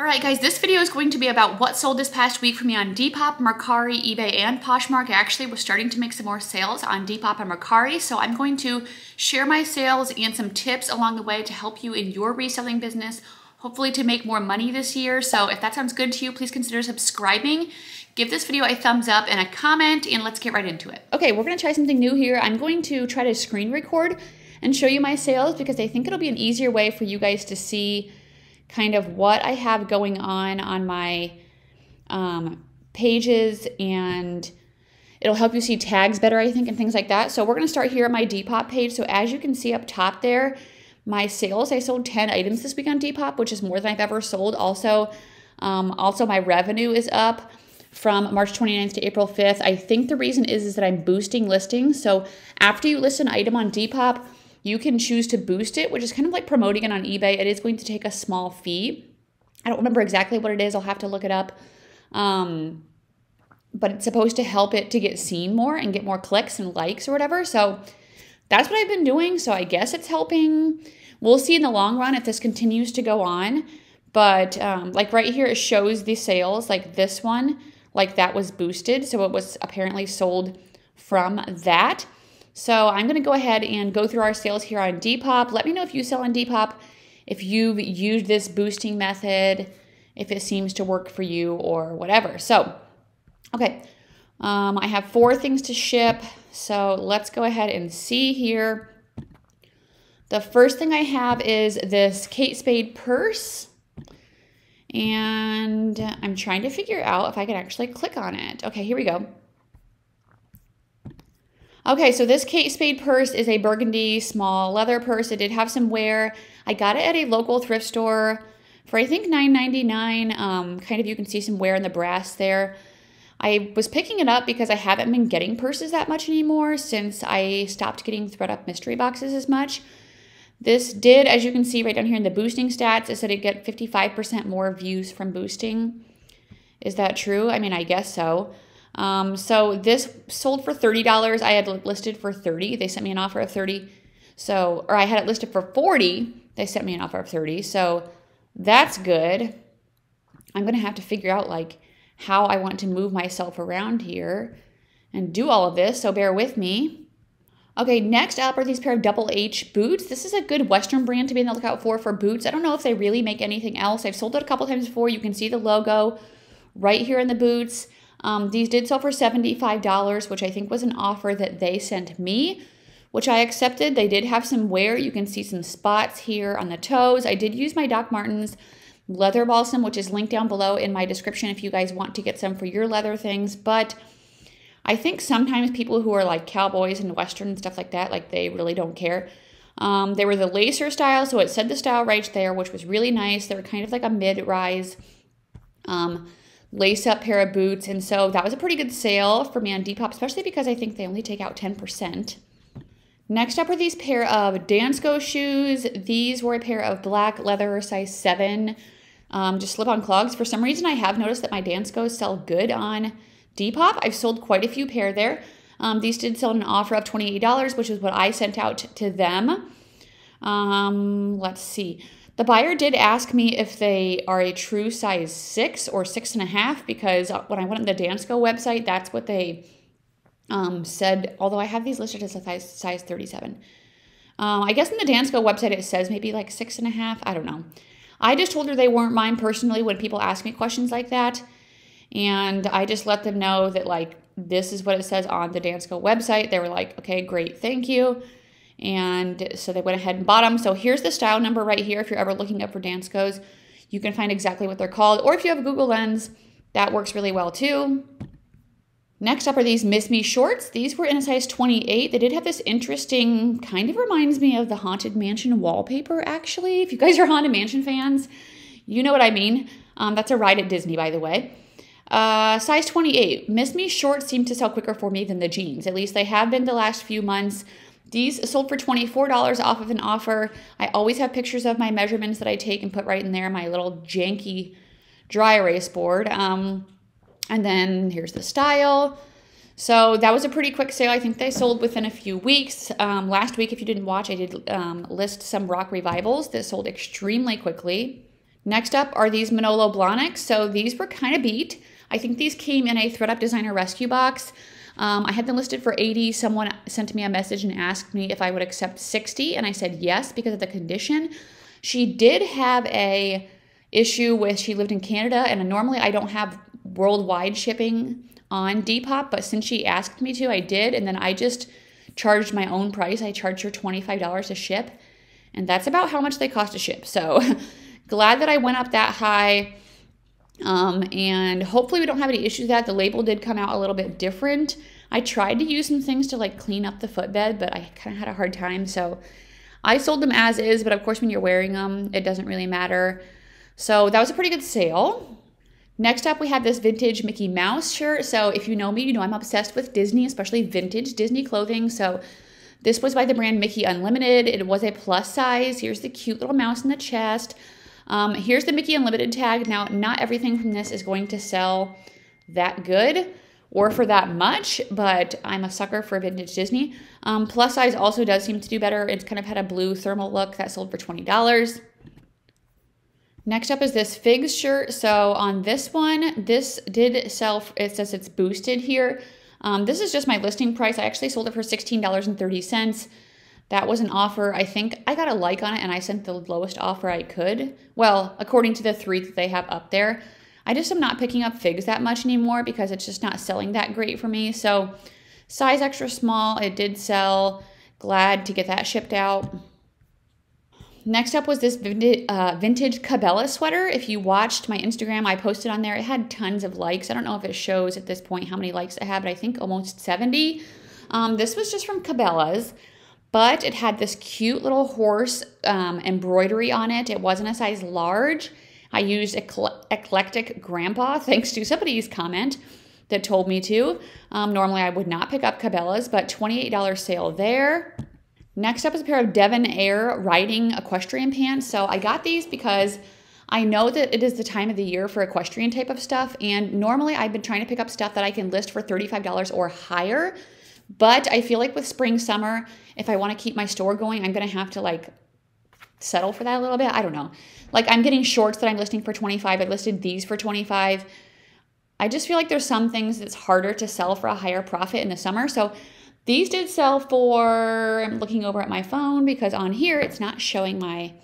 All right, guys, this video is going to be about what sold this past week for me on Depop, Mercari, eBay, and Poshmark. I actually was starting to make some more sales on Depop and Mercari, so I'm going to share my sales and some tips along the way to help you in your reselling business, hopefully to make more money this year. So if that sounds good to you, please consider subscribing. Give this video a thumbs up and a comment, and let's get right into it. Okay, we're gonna try something new here. I'm going to try to screen record and show you my sales because I think it'll be an easier way for you guys to see kind of what I have going on on my um, pages and it'll help you see tags better, I think, and things like that. So we're going to start here at my Depop page. So as you can see up top there, my sales, I sold 10 items this week on Depop, which is more than I've ever sold. Also, um, also my revenue is up from March 29th to April 5th. I think the reason is, is that I'm boosting listings. So after you list an item on Depop, you can choose to boost it, which is kind of like promoting it on eBay. It is going to take a small fee. I don't remember exactly what it is. I'll have to look it up. Um, but it's supposed to help it to get seen more and get more clicks and likes or whatever. So that's what I've been doing. So I guess it's helping. We'll see in the long run if this continues to go on. But um, like right here, it shows the sales. Like this one, like that was boosted. So it was apparently sold from that. So I'm going to go ahead and go through our sales here on Depop. Let me know if you sell on Depop, if you've used this boosting method, if it seems to work for you or whatever. So, okay, um, I have four things to ship. So let's go ahead and see here. The first thing I have is this Kate Spade purse. And I'm trying to figure out if I can actually click on it. Okay, here we go. Okay, so this Kate Spade purse is a burgundy small leather purse. It did have some wear. I got it at a local thrift store for I think $9.99. Um, kind of you can see some wear in the brass there. I was picking it up because I haven't been getting purses that much anymore since I stopped getting ThredUp mystery boxes as much. This did, as you can see right down here in the boosting stats, it said it get 55% more views from boosting. Is that true? I mean, I guess so. Um, so this sold for $30. I had listed for 30. They sent me an offer of 30. So, or I had it listed for 40. They sent me an offer of 30. So that's good. I'm going to have to figure out like how I want to move myself around here and do all of this. So bear with me. Okay, next up are these pair of double H boots. This is a good Western brand to be on the lookout for for boots. I don't know if they really make anything else. I've sold it a couple times before. You can see the logo right here in the boots. Um, these did sell for $75, which I think was an offer that they sent me, which I accepted. They did have some wear. You can see some spots here on the toes. I did use my Doc Martens leather balsam, which is linked down below in my description if you guys want to get some for your leather things. But I think sometimes people who are like cowboys and western and stuff like that, like they really don't care. Um, they were the lacer style, so it said the style right there, which was really nice. They were kind of like a mid-rise. Um, lace up pair of boots. And so that was a pretty good sale for me on Depop, especially because I think they only take out 10%. Next up are these pair of Dansko shoes. These were a pair of black leather size 7 um, just slip-on clogs. For some reason, I have noticed that my Danskos sell good on Depop. I've sold quite a few pair there. Um, these did sell an offer of $28, which is what I sent out to them. Um, let's see. The buyer did ask me if they are a true size six or six and a half because when I went on the Dansko website, that's what they um, said. Although I have these listed as a size, size 37. Um, I guess in the Dansko website it says maybe like six and a half. I don't know. I just told her they weren't mine personally when people ask me questions like that. And I just let them know that like this is what it says on the Dansko website. They were like, okay, great, thank you. And so they went ahead and bought them. So here's the style number right here. If you're ever looking up for Danskos, you can find exactly what they're called. Or if you have a Google Lens, that works really well too. Next up are these Miss Me shorts. These were in a size 28. They did have this interesting, kind of reminds me of the Haunted Mansion wallpaper, actually. If you guys are Haunted Mansion fans, you know what I mean. Um, that's a ride at Disney, by the way. Uh, size 28. Miss Me shorts seem to sell quicker for me than the jeans. At least they have been the last few months. These sold for $24 off of an offer. I always have pictures of my measurements that I take and put right in there, my little janky dry erase board. Um, and then here's the style. So that was a pretty quick sale. I think they sold within a few weeks. Um, last week, if you didn't watch, I did um, list some rock revivals that sold extremely quickly. Next up are these Manolo Blahniks. So these were kind of beat. I think these came in a ThredUp Designer Rescue box. Um, I had them listed for 80. Someone sent me a message and asked me if I would accept 60, and I said yes because of the condition. She did have a issue with she lived in Canada, and normally I don't have worldwide shipping on Depop, but since she asked me to, I did, and then I just charged my own price. I charged her $25 to ship, and that's about how much they cost to ship. So glad that I went up that high. Um, and hopefully we don't have any issues with that. The label did come out a little bit different. I tried to use some things to like clean up the footbed, but I kind of had a hard time. So I sold them as is, but of course when you're wearing them, it doesn't really matter. So that was a pretty good sale. Next up, we have this vintage Mickey Mouse shirt. So if you know me, you know I'm obsessed with Disney, especially vintage Disney clothing. So this was by the brand Mickey Unlimited. It was a plus size. Here's the cute little mouse in the chest. Um, here's the Mickey Unlimited tag. Now, not everything from this is going to sell that good or for that much, but I'm a sucker for vintage Disney. Um, plus size also does seem to do better. It's kind of had a blue thermal look that sold for $20. Next up is this figs shirt. So on this one, this did sell, it says it's boosted here. Um, this is just my listing price. I actually sold it for $16.30. That was an offer. I think I got a like on it and I sent the lowest offer I could. Well, according to the three that they have up there. I just am not picking up figs that much anymore because it's just not selling that great for me. So size extra small, it did sell. Glad to get that shipped out. Next up was this vintage, uh, vintage Cabela sweater. If you watched my Instagram, I posted on there. It had tons of likes. I don't know if it shows at this point how many likes it had, but I think almost 70. Um, this was just from Cabela's, but it had this cute little horse um, embroidery on it. It wasn't a size large. I used Eclectic Grandpa thanks to somebody's comment that told me to. Um, normally, I would not pick up Cabela's, but $28 sale there. Next up is a pair of Devon-Aire riding equestrian pants. So I got these because I know that it is the time of the year for equestrian type of stuff. And normally I've been trying to pick up stuff that I can list for $35 or higher. But I feel like with spring, summer, if I want to keep my store going, I'm going to have to like settle for that a little bit. I don't know. Like I'm getting shorts that I'm listing for 25. I listed these for 25. I just feel like there's some things that's harder to sell for a higher profit in the summer. So these did sell for, I'm looking over at my phone because on here it's not showing my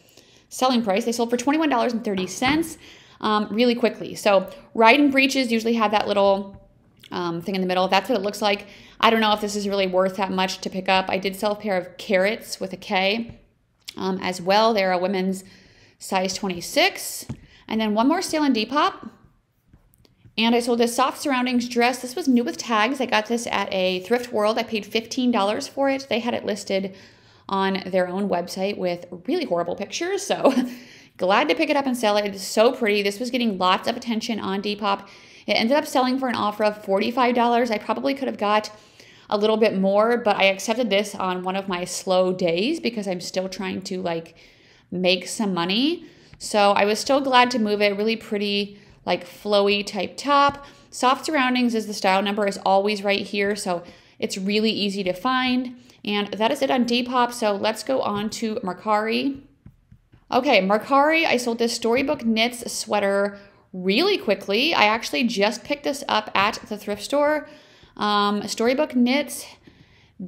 selling price. They sold for $21.30 um, really quickly. So riding breeches usually have that little um, thing in the middle. That's what it looks like. I don't know if this is really worth that much to pick up. I did sell a pair of Kerrits with a K um, as well. They're a women's size 26. And then one more sale in Depop. And I sold this soft surroundings dress. This was new with tags. I got this at a thrift world. I paid $15 for it. They had it listed on their own website with really horrible pictures. So glad to pick it up and sell it. It's so pretty. This was getting lots of attention on Depop. It ended up selling for an offer of $45. I probably could have got a little bit more, but I accepted this on one of my slow days because I'm still trying to like make some money. So I was still glad to move it. Really pretty like flowy type top. Soft surroundings is the style number is always right here. So it's really easy to find. And that is it on Depop. So let's go on to Mercari. Okay, Mercari, I sold this Storybook Knits sweater really quickly. I actually just picked this up at the thrift store. Um, Storybook Knits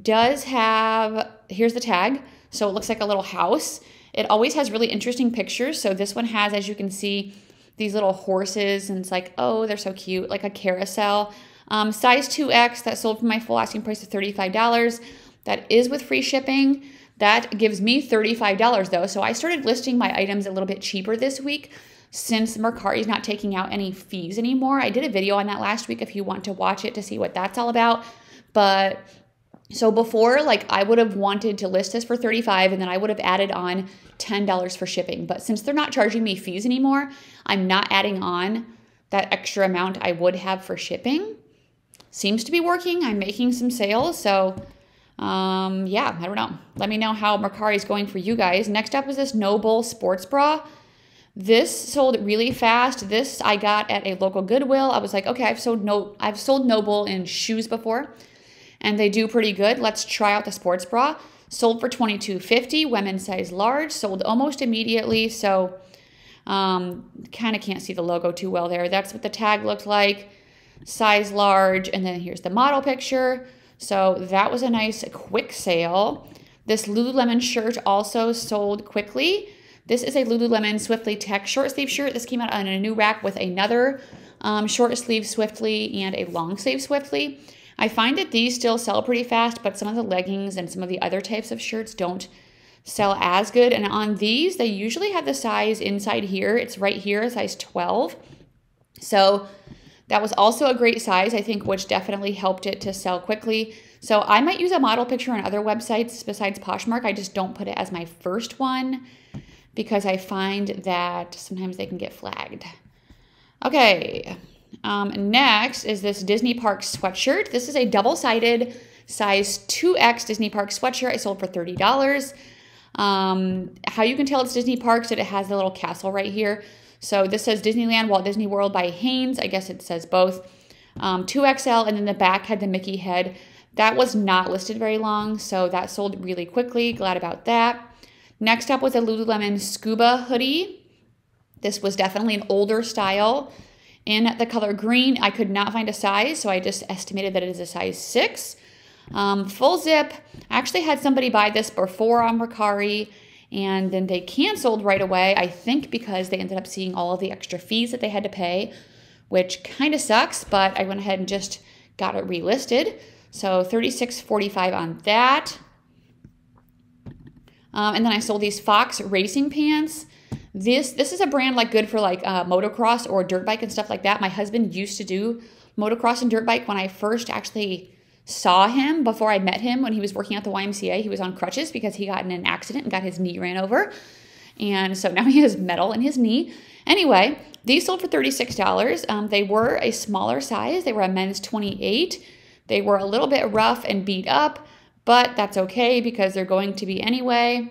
does have, here's the tag. So it looks like a little house. It always has really interesting pictures. So this one has, as you can see, these little horses, and it's like, oh, they're so cute, like a carousel. Um, size 2X that sold for my full asking price of $35. That is with free shipping. That gives me $35 though. So I started listing my items a little bit cheaper this week since Mercari is not taking out any fees anymore. I did a video on that last week if you want to watch it to see what that's all about. But so before, like I would have wanted to list this for 35 and then I would have added on $10 for shipping. But since they're not charging me fees anymore, I'm not adding on that extra amount I would have for shipping. Seems to be working. I'm making some sales. So um, yeah, I don't know. Let me know how Mercari is going for you guys. Next up is this NOBULL sports bra. This sold really fast. This I got at a local Goodwill. I was like, okay, I've sold no I've sold NOBULL in shoes before and they do pretty good. Let's try out the sports bra. Sold for $22.50, women's size large, sold almost immediately. So Um, kind of can't see the logo too well there. That's what the tag looked like. Size large. And then here's the model picture. So that was a nice quick sale. This Lululemon shirt also sold quickly. This is a Lululemon Swiftly Tech short sleeve shirt. This came out on a new rack with another um, short sleeve Swiftly and a long sleeve Swiftly. I find that these still sell pretty fast, but some of the leggings and some of the other types of shirts don't sell as good. And on these, they usually have the size inside here. It's right here, size 12. So that was also a great size, I think, which definitely helped it to sell quickly. So I might use a model picture on other websites besides Poshmark. I just don't put it as my first one because I find that sometimes they can get flagged. Okay, um, next is this Disney Park sweatshirt. This is a double-sided size 2X Disney Park sweatshirt. I sold for $30. Um, how you can tell it's Disney Parks that it has the little castle right here. So this says Disneyland Walt Disney World by Hanes. I guess it says both. Um, 2XL and then the back had the Mickey head. That was not listed very long, so that sold really quickly. Glad about that. Next up was a Lululemon Scuba hoodie. This was definitely an older style. In the color green, I could not find a size, so I just estimated that it is a size 6. Um, full zip. I actually had somebody buy this before on Mercari, and then they canceled right away, I think because they ended up seeing all of the extra fees that they had to pay, which kind of sucks, but I went ahead and just got it relisted. So 36.45 on that. Um, and then I sold these Fox racing pants. This this is a brand like good for like uh, motocross or dirt bike and stuff like that. My husband used to do motocross and dirt bike when I first actually saw him before I met him when he was working at the YMCA. He was on crutches because he got in an accident and got his knee ran over. And so now he has metal in his knee. Anyway, these sold for $36. Um, they were a smaller size. They were a men's 28. They were a little bit rough and beat up, but that's okay because they're going to be anyway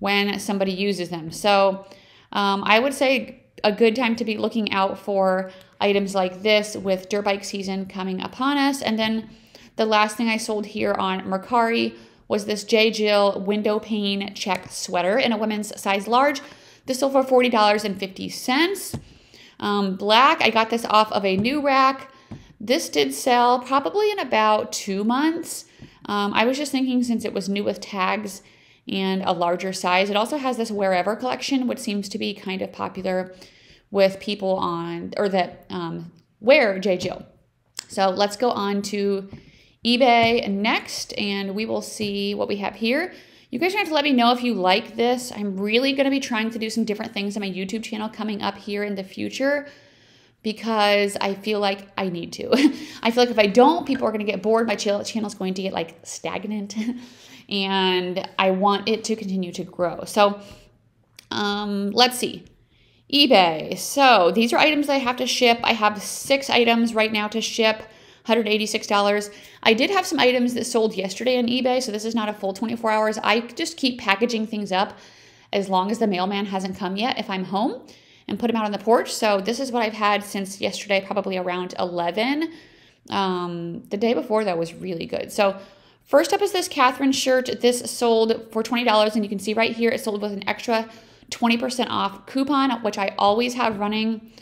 when somebody uses them. So um, I would say a good time to be looking out for items like this with dirt bike season coming upon us. And then the last thing I sold here on Mercari was this J. Jill window pane check sweater in a women's size large. This sold for $40.50. Um, black, I got this off of a new rack. This did sell probably in about two months. Um, I was just thinking since it was new with tags and a larger size, it also has this Wearever collection, which seems to be kind of popular with people on or that um, wear J. Jill. So let's go on to eBay next, and we will see what we have here. You guys are going to have to let me know if you like this. I'm really going to be trying to do some different things on my YouTube channel coming up here in the future because I feel like I need to. I feel like if I don't, people are going to get bored. My channel is going to get like stagnant and I want it to continue to grow. So um, let's see. eBay. So these are items I have to ship. I have six items right now to ship. $186. I did have some items that sold yesterday on eBay, so this is not a full 24 hours. I just keep packaging things up as long as the mailman hasn't come yet if I'm home and put them out on the porch. So this is what I've had since yesterday, probably around 11. Um, the day before that was really good. So first up is this Catherine shirt. This sold for $20 and you can see right here it sold with an extra 20% off coupon, which I always have running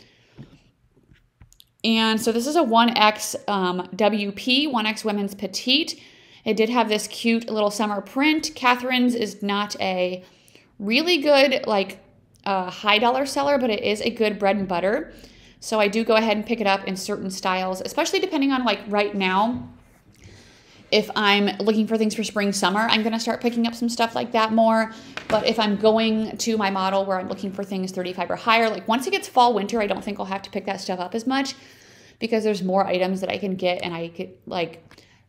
and so this is a 1X um, WP, 1X Women's Petite. It did have this cute little summer print. Catherine's is not a really good, like, uh, high dollar seller, but it is a good bread and butter. So I do go ahead and pick it up in certain styles, especially depending on, like, right now. If I'm looking for things for spring, summer, I'm going to start picking up some stuff like that more. But if I'm going to my model where I'm looking for things 35 or higher, like once it gets fall, winter, I don't think I'll have to pick that stuff up as much because there's more items that I can get and I could like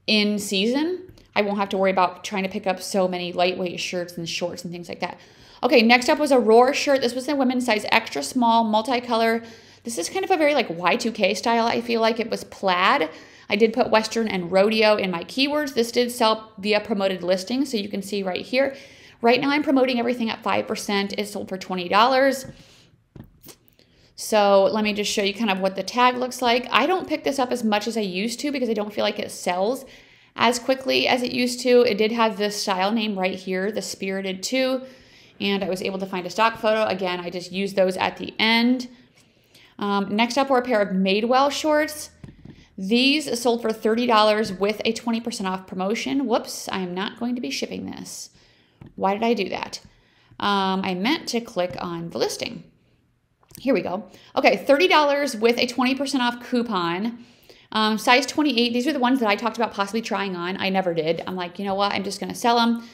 in season. I won't have to worry about trying to pick up so many lightweight shirts and shorts and things like that. Okay, next up was a Roar shirt. This was a women's size extra small, multicolor. This is kind of a very like Y2K style, I feel like. It was plaid. I did put Western and Rodeo in my keywords. This did sell via promoted listing, so you can see right here. Right now I'm promoting everything at 5%. It sold for $20. So let me just show you kind of what the tag looks like. I don't pick this up as much as I used to because I don't feel like it sells as quickly as it used to. It did have this style name right here, the Spirited 2. And I was able to find a stock photo. Again, I just used those at the end. Um, next up were a pair of Madewell shorts. These sold for $30 with a 20% off promotion. Whoops, I am not going to be shipping this. Why did I do that? Um, I meant to click on the listing. Here we go. Okay, $30 with a 20% off coupon. Um, size 28, these are the ones that I talked about possibly trying on. I never did. I'm like, you know what? I'm just going to sell them.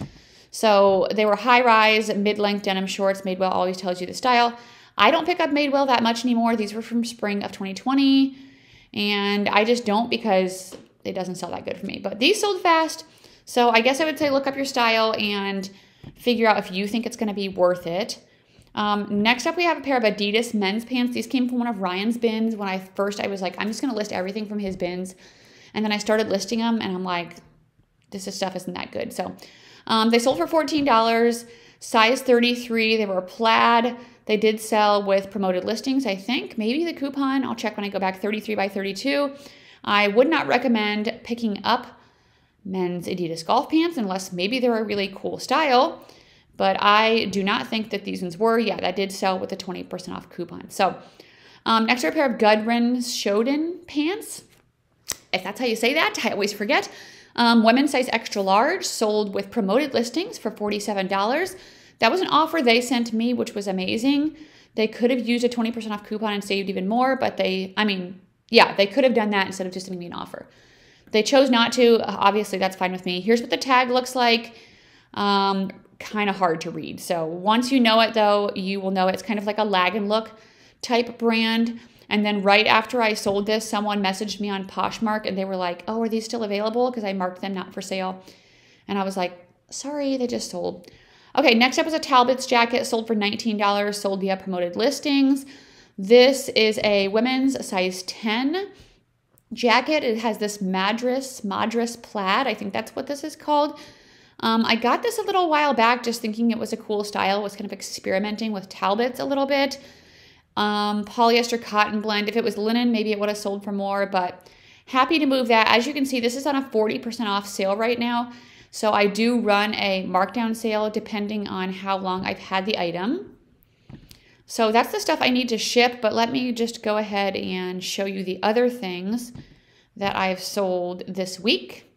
So they were high rise, mid length denim shorts. Madewell always tells you the style. I don't pick up Madewell that much anymore. These were from spring of 2020. And I just don't because it doesn't sell that good for me. But these sold fast. So I guess I would say look up your style and figure out if you think it's going to be worth it. Um, next up, we have a pair of Adidas men's pants. These came from one of Ryan's bins. When I first, I was like, I'm just going to list everything from his bins. And then I started listing them, and I'm like, this stuff isn't that good. So um, they sold for $14, size 33. They were plaid. They did sell with promoted listings, I think. Maybe the coupon, I'll check when I go back, 33 by 32. I would not recommend picking up men's Adidas golf pants unless maybe they're a really cool style but I do not think that these ones were. Yeah, that did sell with a 20% off coupon. So um, next are a pair of Gudrun Schoden pants. If that's how you say that, I always forget. Um, women's size extra large sold with promoted listings for $47. That was an offer they sent me, which was amazing. They could have used a 20% off coupon and saved even more, but they, I mean, yeah, they could have done that instead of just sending me an offer. They chose not to. Obviously, that's fine with me. Here's what the tag looks like. Um, kind of hard to read. So once you know it, though, you will know it's kind of like a Lagenlook type brand. And then right after I sold this, someone messaged me on Poshmark and they were like, "Oh, are these still available?" Because I marked them not for sale, and I was like, "Sorry, they just sold." Okay, next up is a Talbot's jacket sold for $19, sold via promoted listings. This is a women's size 10 jacket. It has this madras, madras plaid. I think that's what this is called. Um, I got this a little while back just thinking it was a cool style, was kind of experimenting with Talbots a little bit. Um, polyester cotton blend. If it was linen, maybe it would have sold for more, but happy to move that. As you can see, this is on a 40% off sale right now. So I do run a markdown sale depending on how long I've had the item. So that's the stuff I need to ship, but let me just go ahead and show you the other things that I've sold this week.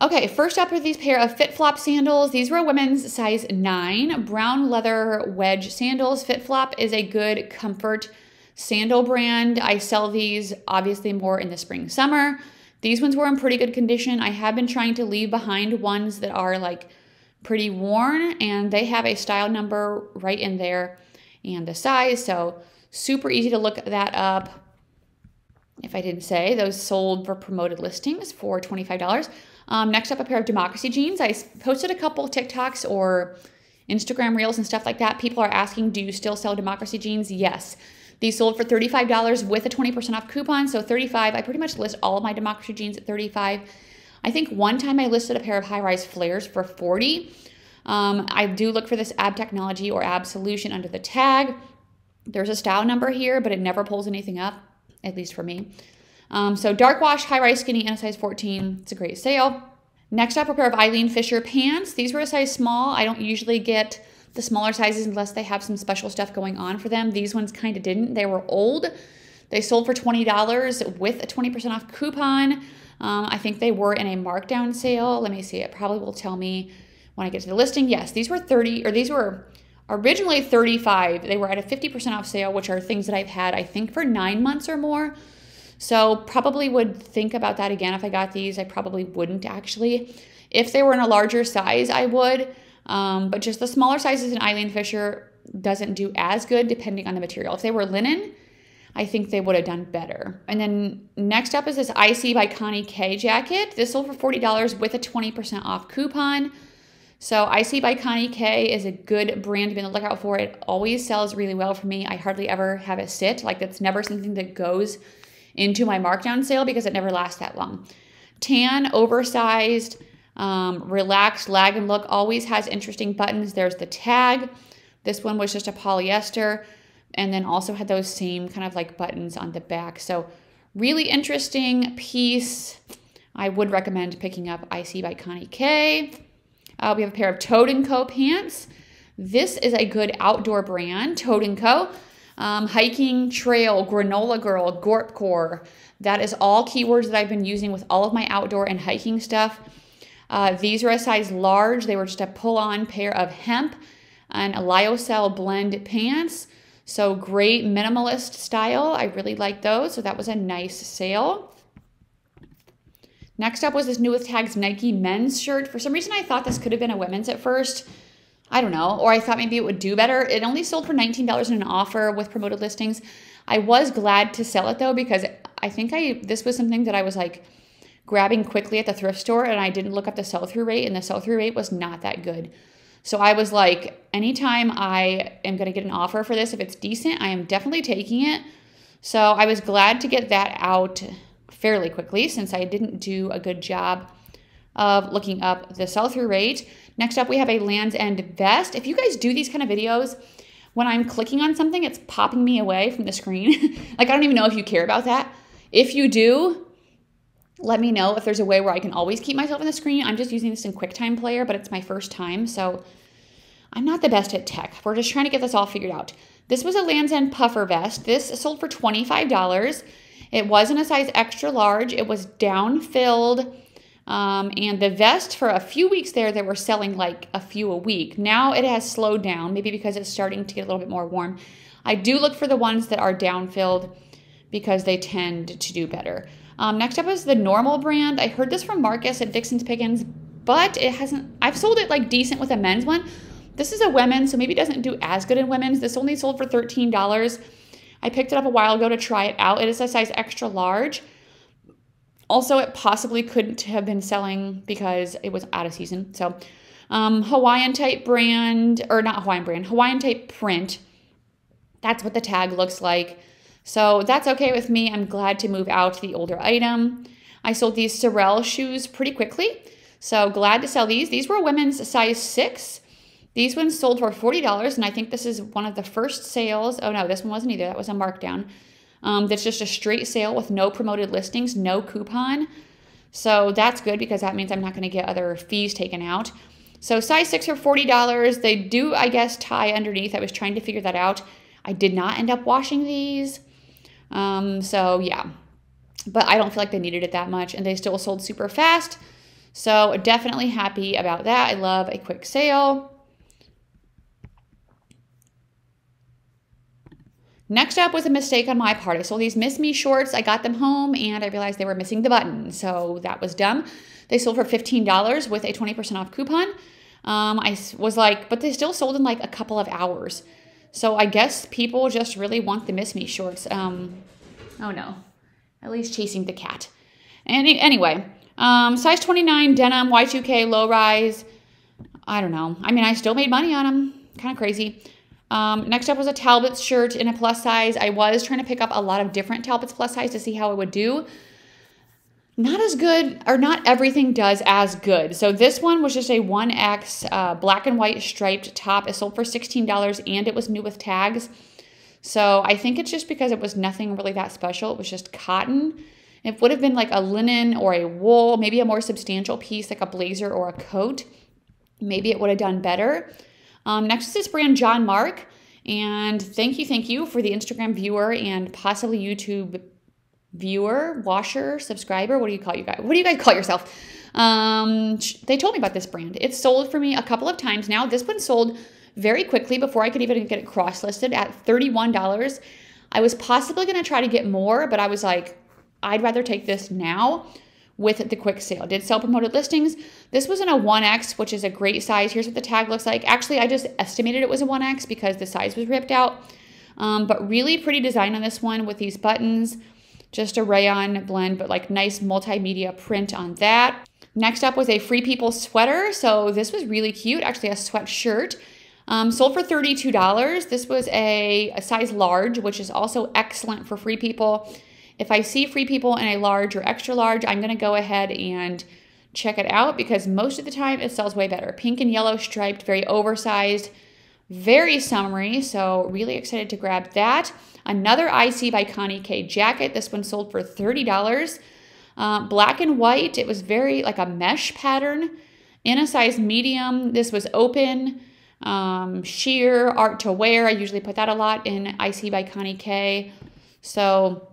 Okay, first up are these pair of FitFlop sandals. These were a women's size 9 brown leather wedge sandals. FitFlop is a good comfort sandal brand. I sell these obviously more in the spring summer. These ones were in pretty good condition. I have been trying to leave behind ones that are like pretty worn and they have a style number right in there and the size. So super easy to look that up. If I didn't say, those sold for promoted listings for $25. Um, next up, a pair of Democracy jeans. I posted a couple TikToks or Instagram reels and stuff like that. People are asking, do you still sell Democracy jeans? Yes. These sold for $35 with a 20% off coupon. So 35, I pretty much list all of my Democracy jeans at 35. I think one time I listed a pair of high-rise flares for 40. Um, I do look for this ab technology or ab solution under the tag. There's a style number here, but it never pulls anything up, at least for me. Um, so dark wash, high rise skinny, and a size 14. It's a great sale. Next up, a pair of Eileen Fisher pants. These were a size small. I don't usually get the smaller sizes unless they have some special stuff going on for them. These ones kind of didn't. They were old. They sold for $20 with a 20% off coupon. Um, I think they were in a markdown sale. Let me see. It probably will tell me when I get to the listing. Yes, these were 30 or these were originally 35. They were at a 50% off sale, which are things that I've had, I think, for nine months or more. So probably would think about that again if I got these. I probably wouldn't actually. If they were in a larger size, I would. Um, but just the smaller sizes in Eileen Fisher doesn't do as good depending on the material. If they were linen, I think they would have done better. And then next up is this IC by Connie K jacket. This sold for $40 with a 20% off coupon. So IC by Connie K is a good brand to be on the lookout for. It always sells really well for me. I hardly ever have it sit. Like that's never something that goes into my markdown sale because it never lasts that long. Tan, oversized, um, relaxed look always has interesting buttons. There's the tag. This one was just a polyester and then also had those same kind of like buttons on the back. So really interesting piece. I would recommend picking up IC by Connie K. Uh, we have a pair of Toad & Co. pants. This is a good outdoor brand, Toad & Co. Um, hiking, trail, granola girl, gorp core. That is all keywords that I've been using with all of my outdoor and hiking stuff. Uh, these are a size large. They were just a pull-on pair of hemp and a lyocell blend pants. So great minimalist style. I really like those. So that was a nice sale. Next up was this new with tags Nike men's shirt. For some reason, I thought this could have been a women's at first. I don't know. Or I thought maybe it would do better. It only sold for $19 in an offer with promoted listings. I was glad to sell it though because I think I this was something that I was like grabbing quickly at the thrift store and I didn't look up the sell through rate and the sell through rate was not that good. So I was like, anytime I am going to get an offer for this, if it's decent, I am definitely taking it. So I was glad to get that out fairly quickly since I didn't do a good job of looking up the sell through rate. Next up, we have a Lands' End vest. If you guys do these kind of videos, when I'm clicking on something, it's popping me away from the screen. like, I don't even know if you care about that. If you do, let me know if there's a way where I can always keep myself on the screen. I'm just using this in QuickTime Player, but it's my first time, so I'm not the best at tech. We're just trying to get this all figured out. This was a Lands' End puffer vest. This sold for $25. It wasn't a size extra large. It was down filled. Um, and the vest for a few weeks there, they were selling like a few a week. Now it has slowed down, maybe because it's starting to get a little bit more warm. I do look for the ones that are down filled because they tend to do better. Um, next up is the normal brand. I heard this from Marcus at Dixon's Pickens, but it hasn't, I've sold it like decent with a men's one. This is a women's, so maybe it doesn't do as good in women's. This only sold for $13. I picked it up a while ago to try it out. It is a size extra large. Also, it possibly couldn't have been selling because it was out of season. So, um, Hawaiian type brand, or not Hawaiian brand, Hawaiian type print. That's what the tag looks like. So that's okay with me. I'm glad to move out the older item. I sold these Sorel shoes pretty quickly. So glad to sell these. These were women's size six. These ones sold for $40, and I think this is one of the first sales. Oh no, this one wasn't either. That was a markdown. Um, that's just a straight sale with no promoted listings, no coupon. So that's good because that means I'm not going to get other fees taken out. So size 6 are $40. They do, I guess, tie underneath. I was trying to figure that out. I did not end up washing these. Um, so yeah, but I don't feel like they needed it that much and they still sold super fast. So definitely happy about that. I love a quick sale. Next up was a mistake on my part. I sold these Miss Me shorts. I got them home and I realized they were missing the button. So that was dumb. They sold for $15 with a 20% off coupon. Um, I was like, but they still sold in like a couple of hours. So I guess people just really want the Miss Me shorts. Um, oh no, at least chasing the cat. Any, anyway, um, size 29 denim, Y2K, low rise. I don't know. I mean, I still made money on them. Kind of crazy. Um, next up was a Talbot's shirt in a plus size. I was trying to pick up a lot of different Talbot's plus size to see how it would do not as good, or not everything does as good. So this one was just a 1X uh, black and white striped top. It sold for $16 and it was new with tags. So I think it's just because it was nothing really that special. It was just cotton. It would have been like a linen or a wool, maybe a more substantial piece like a blazer or a coat. Maybe it would have done better. Um, next is this brand John Mark. And thank you, thank you for the Instagram viewer and possibly YouTube viewer, washer, subscriber. What do you call you guys? What do you guys call yourself? Um, they told me about this brand. It's sold for me a couple of times now. This one sold very quickly before I could even get it cross listed at $31. I was possibly going to try to get more, but I was like, I'd rather take this now with the quick sale. Did sell promoted listings. This was in a 1X, which is a great size. Here's what the tag looks like. Actually, I just estimated it was a 1X because the size was ripped out. Um, but really pretty design on this one with these buttons just a rayon blend, but like nice multimedia print on that. Next up was a Free People sweater. So this was really cute, actually a sweatshirt. Um, sold for $32. This was a, a size large, which is also excellent for Free People. If I see Free People in a large or extra large, I'm going to go ahead and check it out because most of the time it sells way better. Pink and yellow striped, very oversized, very summery. So really excited to grab that. Another IC by Connie K jacket. This one sold for $30. Uh, black and white. It was very like a mesh pattern in a size medium. This was open. Um, sheer, art to wear. I usually put that a lot in IC by Connie K. So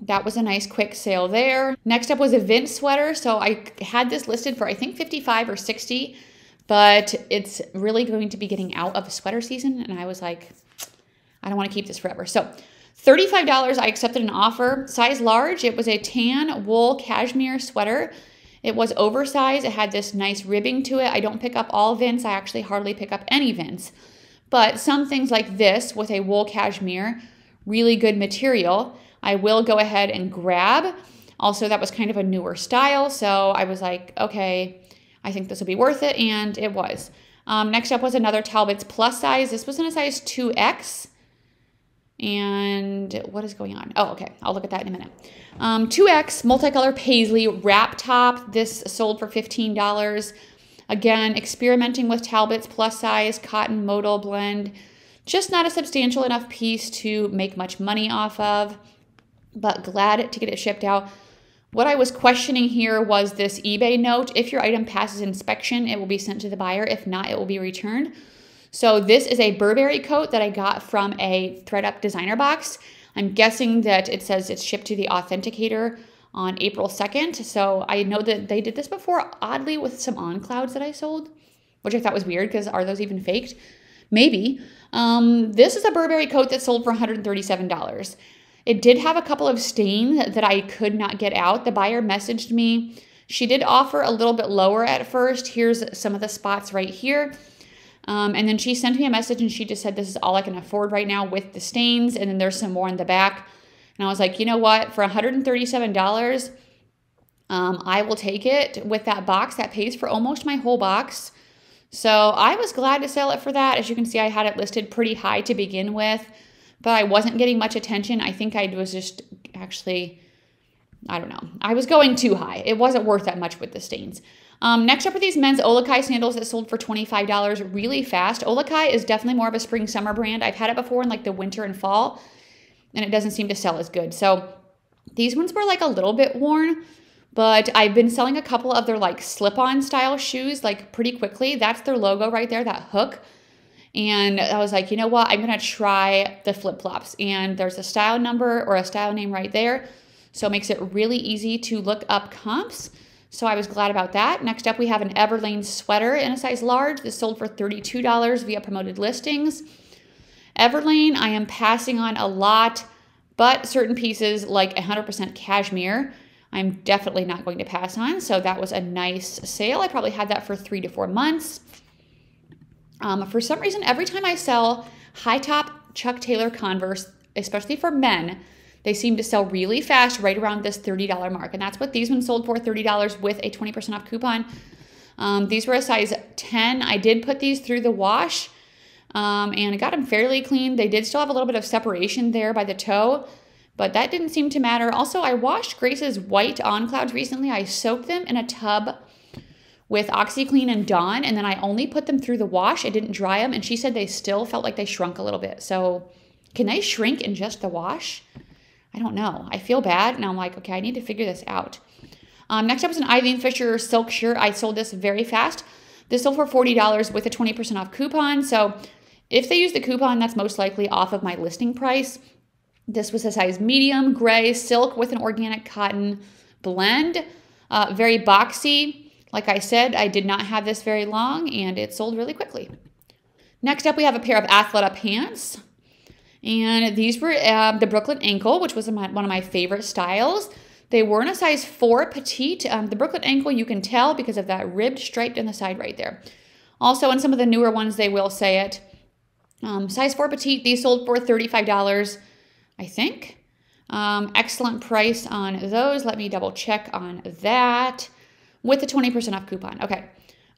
that was a nice quick sale there. Next up was a Vince sweater. So I had this listed for I think 55 or 60, but it's really going to be getting out of sweater season. And I was like, I don't want to keep this forever. So $35, I accepted an offer. Size large, it was a tan wool cashmere sweater. It was oversized. It had this nice ribbing to it. I don't pick up all Vince. I actually hardly pick up any Vince. But some things like this with a wool cashmere, really good material. I will go ahead and grab. Also, that was kind of a newer style, so I was like, okay, I think this will be worth it, and it was. Um, next up was another Talbot's plus size. This was in a size 2X. And what is going on? Oh, okay. I'll look at that in a minute. Um, 2X multicolor paisley wrap top. This sold for $15. Again, experimenting with Talbot's plus size cotton modal blend. Just not a substantial enough piece to make much money off of but glad to get it shipped out. What I was questioning here was this eBay note. If your item passes inspection, it will be sent to the buyer. If not, it will be returned. So this is a Burberry coat that I got from a ThredUp designer box. I'm guessing that it says it's shipped to the authenticator on April 2nd. So I know that they did this before, oddly, with some on clouds that I sold, which I thought was weird because are those even faked? Maybe. Um, this is a Burberry coat that sold for $137. It did have a couple of stains that I could not get out. The buyer messaged me. She did offer a little bit lower at first. Here's some of the spots right here. Um, and then she sent me a message and she just said, This is all I can afford right now with the stains. And then there's some more in the back. And I was like, You know what? For $137, um, I will take it with that box. That pays for almost my whole box. So I was glad to sell it for that. As you can see, I had it listed pretty high to begin with but I wasn't getting much attention. I think I was just actually, I don't know, I was going too high. It wasn't worth that much with the stains. Um, next up are these men's OluKai sandals that sold for $25 really fast. OluKai is definitely more of a spring summer brand. I've had it before in like the winter and fall, and it doesn't seem to sell as good. So these ones were like a little bit worn, but I've been selling a couple of their like slip on style shoes like pretty quickly. That's their logo right there, that hook. And I was like, you know what? I'm going to try the flip flops. And there's a style number or a style name right there. So it makes it really easy to look up comps. So I was glad about that. Next up, we have an Everlane sweater in a size large. This sold for $32 via promoted listings. Everlane, I am passing on a lot, but certain pieces like 100% cashmere, I'm definitely not going to pass on. So that was a nice sale. I probably had that for three to four months. Um, for some reason, every time I sell high top Chuck Taylor Converse, especially for men, they seem to sell really fast right around this $30 mark. And that's what these ones sold for $30 with a 20% off coupon. Um, these were a size 10. I did put these through the wash um, and I got them fairly clean. They did still have a little bit of separation there by the toe, but that didn't seem to matter. Also, I washed Grace's white on clouds recently. I soaked them in a tub with OxiClean and Dawn, and then I only put them through the wash. I didn't dry them, and she said they still felt like they shrunk a little bit. So, can they shrink in just the wash? I don't know. I feel bad, and I'm like, okay, I need to figure this out. Um, next up is an Eileen Fisher silk shirt. I sold this very fast. This sold for $40 with a 20% off coupon. So, if they use the coupon, that's most likely off of my listing price. This was a size medium, gray, silk with an organic cotton blend. Uh, very boxy. Like I said, I did not have this very long and it sold really quickly. Next up, we have a pair of Athleta pants. And these were uh, the Brooklyn ankle, which was one of my favorite styles. They were in a size 4 petite. Um, the Brooklyn ankle, you can tell because of that ribbed stripe in the side right there. Also, in some of the newer ones, they will say it. Um, size 4 petite, these sold for $35, I think. Um, excellent price on those. Let me double check on that with the 20% off coupon. Okay.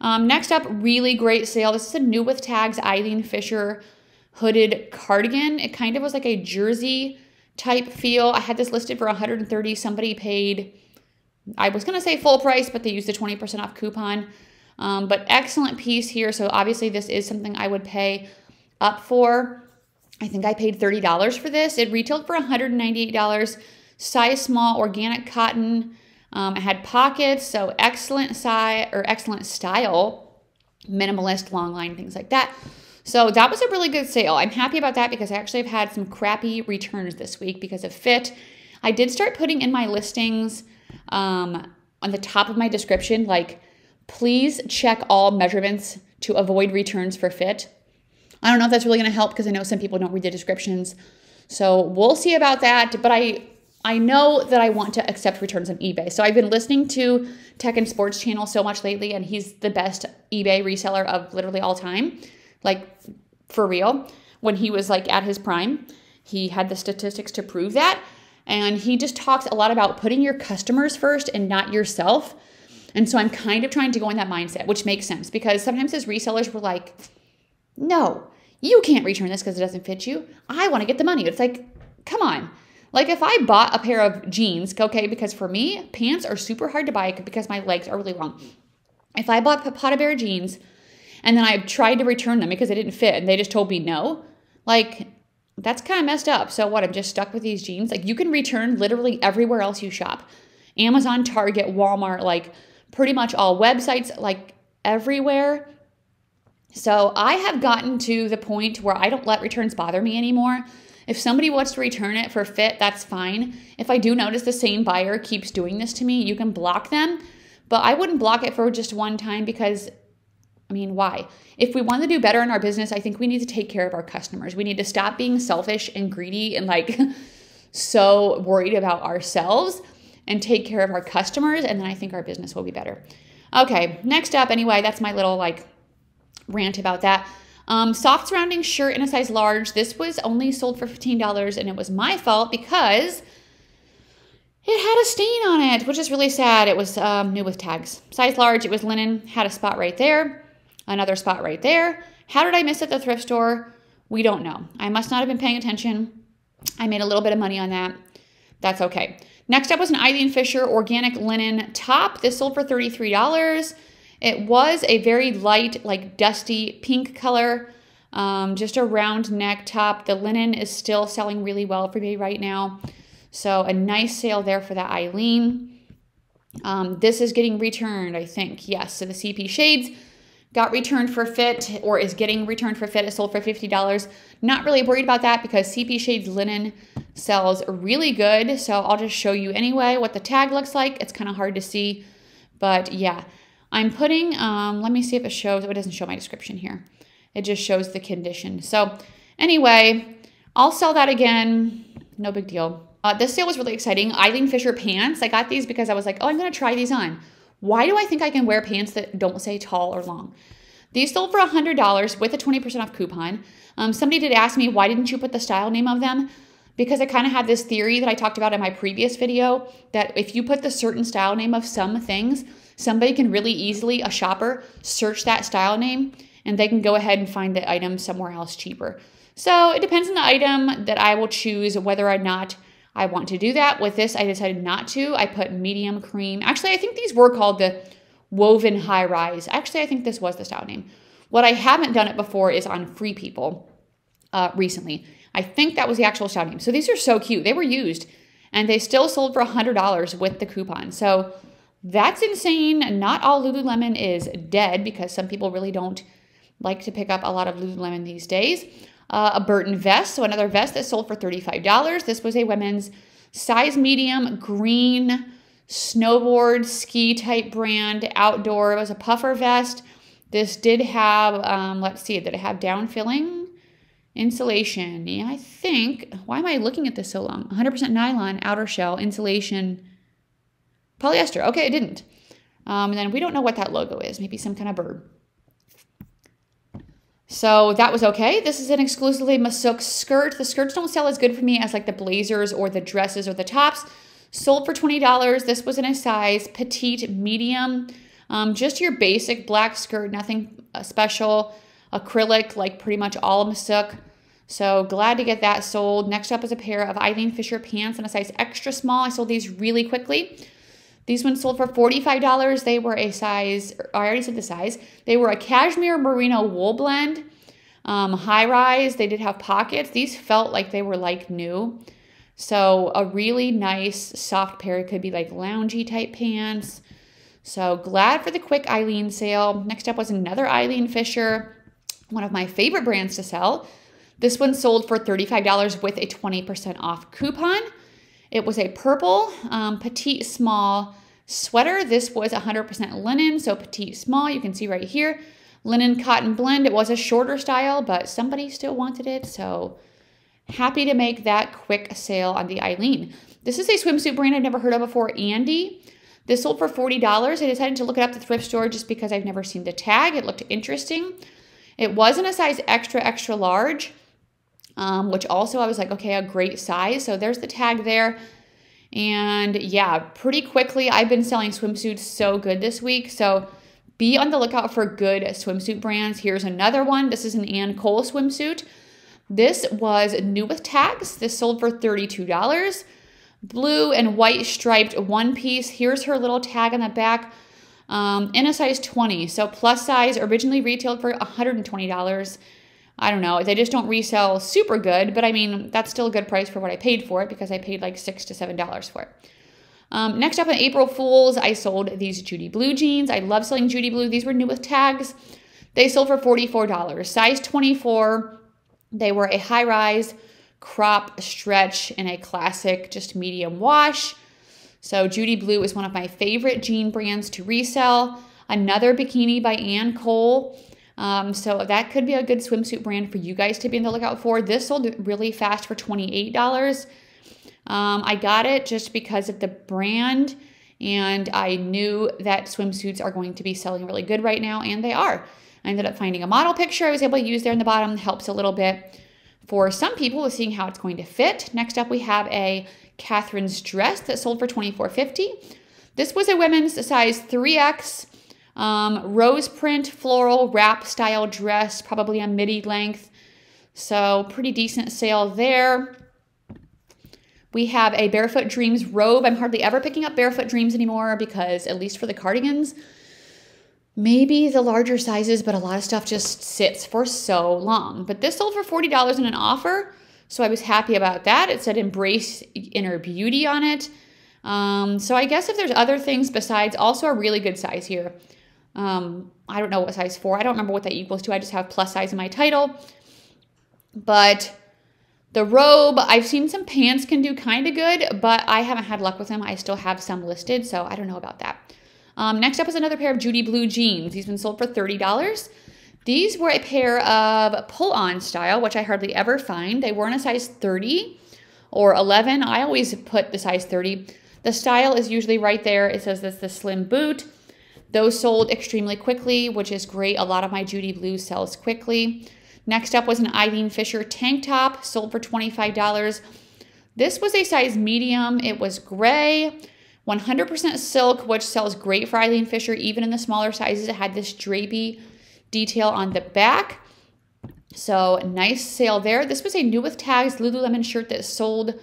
Um, next up, really great sale. This is a new with tags Eileen Fisher hooded cardigan. It kind of was like a jersey type feel. I had this listed for 130. Somebody paid, I was going to say full price, but they used the 20% off coupon. Um, but excellent piece here. So obviously this is something I would pay up for. I think I paid $30 for this. It retailed for $198. Size small, organic cotton. Um, had pockets, so excellent size or excellent style, minimalist, long line, things like that. So that was a really good sale. I'm happy about that because I actually have had some crappy returns this week because of fit. I did start putting in my listings um, on the top of my description, like, please check all measurements to avoid returns for fit. I don't know if that's really going to help because I know some people don't read the descriptions. So we'll see about that. But I I know that I want to accept returns on eBay. So I've been listening to Tech and Sports channel so much lately, and he's the best eBay reseller of literally all time. Like for real. When he was like at his prime, he had the statistics to prove that. And he just talks a lot about putting your customers first and not yourself. And so I'm kind of trying to go in that mindset, which makes sense because sometimes as resellers, we're like, no, you can't return this because it doesn't fit you. I want to get the money. It's like, come on. Like if I bought a pair of jeans, okay, because for me, pants are super hard to buy because my legs are really long. If I bought Pata Bear jeans and then I tried to return them because they didn't fit and they just told me no, like that's kind of messed up. So what? I'm just stuck with these jeans. Like you can return literally everywhere else you shop. Amazon, Target, Walmart, like pretty much all websites, like everywhere. So I have gotten to the point where I don't let returns bother me anymore. If somebody wants to return it for fit, that's fine. If I do notice the same buyer keeps doing this to me, you can block them. But I wouldn't block it for just one time because, I mean, why? If we want to do better in our business, I think we need to take care of our customers. We need to stop being selfish and greedy and like so worried about ourselves and take care of our customers. And then I think our business will be better. Okay, next up, anyway, that's my little like rant about that. Um, soft surrounding shirt in a size large. This was only sold for $15 and it was my fault because it had a stain on it, which is really sad. It was um, new with tags. Size large, it was linen, had a spot right there, another spot right there. How did I miss it at the thrift store? We don't know. I must not have been paying attention. I made a little bit of money on that. That's okay. Next up was an Eileen Fisher organic linen top. This sold for $33. It was a very light, like dusty pink color, um, just a round neck top. The linen is still selling really well for me right now. So a nice sale there for that Eileen. Um, this is getting returned, I think. Yes, so the CP Shades got returned for fit or is getting returned for fit. It sold for $50. Not really worried about that because CP Shades linen sells really good. So I'll just show you anyway what the tag looks like. It's kind of hard to see, but yeah. I'm putting, um, let me see if it shows, oh, it doesn't show my description here. It just shows the condition. So anyway, I'll sell that again. No big deal. Uh, this sale was really exciting. Eileen Fisher pants. I got these because I was like, oh, I'm going to try these on. Why do I think I can wear pants that don't say tall or long? These sold for $100 with a 20% off coupon. Um, somebody did ask me, why didn't you put the style name of them? Because I kind of had this theory that I talked about in my previous video that if you put the certain style name of some things, somebody can really easily, a shopper, search that style name and they can go ahead and find the item somewhere else cheaper. So it depends on the item that I will choose whether or not I want to do that. With this, I decided not to. I put medium cream. Actually, I think these were called the woven high rise. Actually, I think this was the style name. What I haven't done it before is on Free People uh, recently. I think that was the actual style name. So these are so cute. They were used and they still sold for $100 with the coupon. So that's insane. Not all Lululemon is dead because some people really don't like to pick up a lot of Lululemon these days. Uh, a Burton vest, so another vest that sold for $35. This was a women's size medium green snowboard ski type brand outdoor. It was a puffer vest. This did have, um, let's see, did it have down filling? Insulation. Yeah, I think. Why am I looking at this so long? 100% nylon outer shell insulation Polyester. Okay, it didn't. Um, and then we don't know what that logo is. Maybe some kind of bird. So that was okay. This is an exclusively Misook skirt. The skirts don't sell as good for me as like the blazers or the dresses or the tops. Sold for $20. This was in a size petite medium. Um, just your basic black skirt, nothing uh, special. Acrylic, like pretty much all Misook. So glad to get that sold. Next up is a pair of Eileen Fisher pants in a size extra small. I sold these really quickly. These ones sold for $45. They were a size, I already said the size. They were a cashmere merino wool blend, um, high rise. They did have pockets. These felt like they were like new. So a really nice soft pair. It could be like loungy type pants. So glad for the quick Eileen sale. Next up was another Eileen Fisher. one of my favorite brands to sell. This one sold for $35 with a 20% off coupon. It was a purple um, petite small sweater. This was 100% linen, so petite small. You can see right here, linen cotton blend. It was a shorter style, but somebody still wanted it, so happy to make that quick sale on the Eileen. This is a swimsuit brand I've never heard of before, Andie. This sold for $40. I decided to look it up at the thrift store just because I've never seen the tag. It looked interesting. It was in a size extra, extra large, um, which also I was like, okay, a great size. So there's the tag there. And yeah, pretty quickly, I've been selling swimsuits so good this week. So be on the lookout for good swimsuit brands. Here's another one. This is an Anne Cole swimsuit. This was new with tags. This sold for $32. Blue and white striped one piece. Here's her little tag on the back um, in a size 20. So plus size, originally retailed for $120. I don't know. They just don't resell super good, but I mean, that's still a good price for what I paid for it because I paid like 6 to $7 for it. Um, next up on April Fools, I sold these Judy Blue jeans. I love selling Judy Blue. These were new with tags. They sold for $44. Size 24. They were a high rise crop stretch in a classic, just medium wash. So Judy Blue is one of my favorite jean brands to resell. Another bikini by Anne Cole. Um, so that could be a good swimsuit brand for you guys to be on the lookout for. This sold really fast for $28. Um, I got it just because of the brand and I knew that swimsuits are going to be selling really good right now, and they are. I ended up finding a model picture I was able to use there in the bottom, helps a little bit for some people with seeing how it's going to fit. Next up, we have a Catherine's dress that sold for $24.50. This was a women's size 3X um, rose print floral wrap style dress, probably a midi length. So pretty decent sale there. We have a Barefoot Dreams robe. I'm hardly ever picking up Barefoot Dreams anymore because, at least for the cardigans, maybe the larger sizes, but a lot of stuff just sits for so long. But this sold for $40 in an offer. So I was happy about that. It said embrace inner beauty on it. Um, so I guess if there's other things besides, also a really good size here. Um, I don't know what size for. I don't remember what that equals to. I just have plus size in my title. But the robe, I've seen some pants can do kind of good, but I haven't had luck with them. I still have some listed, so I don't know about that. Um, next up is another pair of Judy Blue jeans. These have been sold for $30. These were a pair of pull-on style, which I hardly ever find. They were in a size 30 or 11. I always put the size 30. The style is usually right there. It says this the slim boot. Those sold extremely quickly, which is great. A lot of my Judy Blue sells quickly. Next up was an Eileen Fisher tank top, sold for $25. This was a size medium. It was gray, 100% silk, which sells great for Eileen Fisher, even in the smaller sizes. It had this drapey detail on the back. So nice sale there. This was a new with tags Lululemon shirt that sold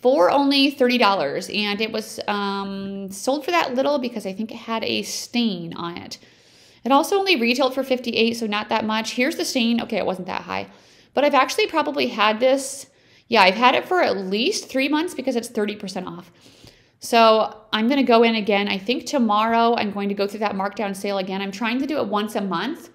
for only $30. And it was um, sold for that little because I think it had a stain on it. It also only retailed for 58 so not that much. Here's the stain. Okay, it wasn't that high. But I've actually probably had this. Yeah, I've had it for at least three months because it's 30% off. So I'm going to go in again. I think tomorrow I'm going to go through that markdown sale again. I'm trying to do it once a month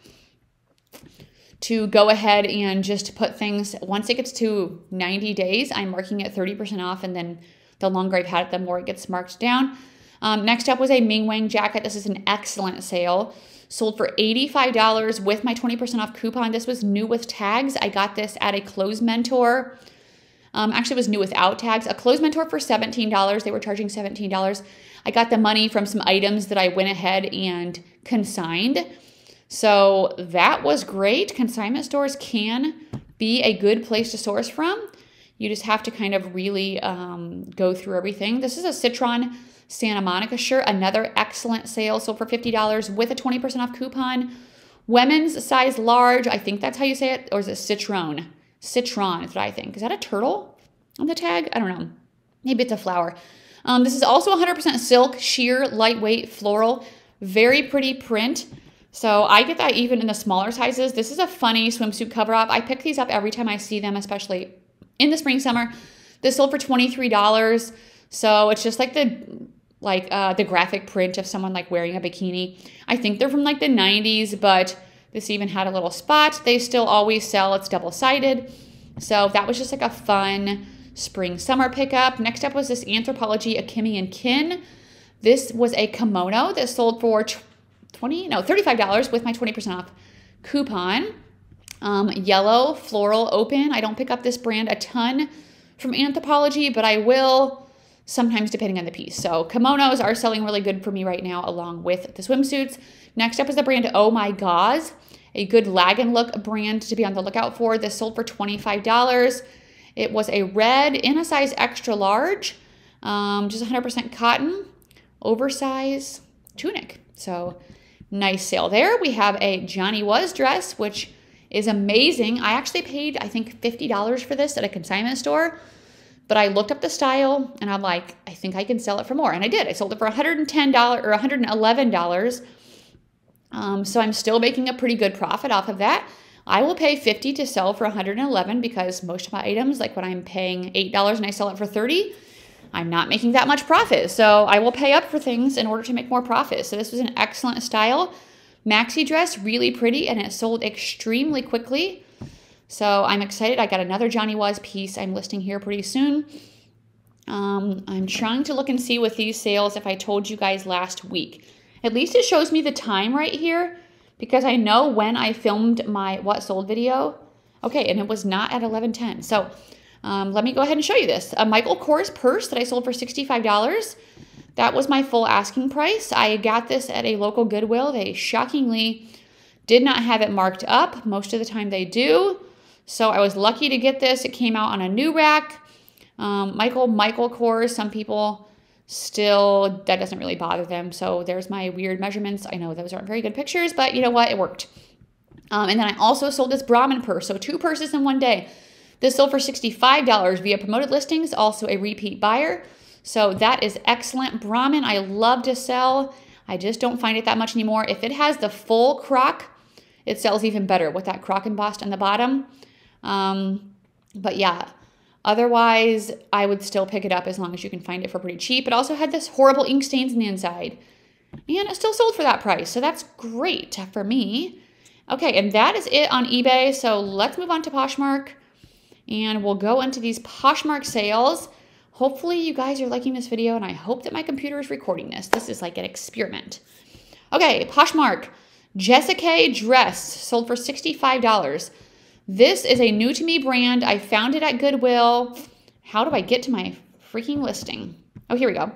to go ahead and just put things, once it gets to 90 days, I'm marking it 30% off. And then the longer I've had it, the more it gets marked down. Um, next up was a Ming Wang jacket. This is an excellent sale. Sold for $85 with my 20% off coupon. This was new with tags. I got this at a Clothes Mentor um, actually, it was new without tags. A clothes mentor for $17. They were charging $17. I got the money from some items that I went ahead and consigned. So that was great. Consignment stores can be a good place to source from. You just have to kind of really um, go through everything. This is a Citron Santa Monica shirt, another excellent sale. So for $50 with a 20% off coupon. Women's size large, I think that's how you say it, or is it Citron? Citron is what I think. Is that a turtle on the tag? I don't know. Maybe it's a flower. Um, this is also 100% silk, sheer, lightweight, floral. Very pretty print. So I get that even in the smaller sizes. This is a funny swimsuit cover up. I pick these up every time I see them, especially in the spring, summer. This sold for $23. So it's just like the like uh, the graphic print of someone like wearing a bikini. I think they're from like the 90s, but This even had a little spot. They still always sell. It's double-sided. So that was just like a fun spring summer pickup. Next up was this Anthropologie Akemi and Kin. This was a kimono that sold for 20, no, $35 with my 20% off coupon. Um, yellow floral open. I don't pick up this brand a ton from Anthropologie but I will sometimes depending on the piece. So kimonos are selling really good for me right now along with the swimsuits. Next up is the brand Oh My Gauze, a good lag and Lagenlook brand to be on the lookout for. This sold for $25. It was a red in a size extra large, um, just 100% cotton, oversized tunic. So nice sale there. We have a Johnny Was dress, which is amazing. I actually paid, I think, $50 for this at a consignment store. But I looked up the style and I'm like, I think I can sell it for more. And I did. I sold it for $110 or $111. Um, so I'm still making a pretty good profit off of that. I will pay 50 to sell for 111 because most of my items, like when I'm paying $8 and I sell it for 30, I'm not making that much profit. So I will pay up for things in order to make more profit. So this was an excellent style. Maxi dress, really pretty, and it sold extremely quickly. So I'm excited. I got another Johnny Was piece I'm listing here pretty soon. Um, I'm trying to look and see with these sales if I told you guys last week. At least it shows me the time right here because I know when I filmed my what sold video. Okay, and it was not at 11:10. So um, let me go ahead and show you this. A Michael Kors purse that I sold for $65. That was my full asking price. I got this at a local Goodwill. They shockingly did not have it marked up. Most of the time they do. So I was lucky to get this. It came out on a new rack. Um, Michael Michael Kors, some people still, that doesn't really bother them. So there's my weird measurements. I know those aren't very good pictures, but you know what? It worked. Um, and then I also sold this Brahmin purse. So two purses in one day. This sold for $65 via promoted listings, also a repeat buyer. So that is excellent. Brahmin, I love to sell. I just don't find it that much anymore. If it has the full croc, it sells even better with that croc embossed on the bottom. Um, but yeah, otherwise, I would still pick it up as long as you can find it for pretty cheap. It also had this horrible ink stains in the inside. And it still sold for that price. So that's great for me. Okay, and that is it on eBay. So let's move on to Poshmark. And we'll go into these Poshmark sales. Hopefully you guys are liking this video and I hope that my computer is recording this. This is like an experiment. Okay, Poshmark. Jessica dress sold for $65. This is a new to me brand. I found it at Goodwill. How do I get to my freaking listing? Oh, here we go.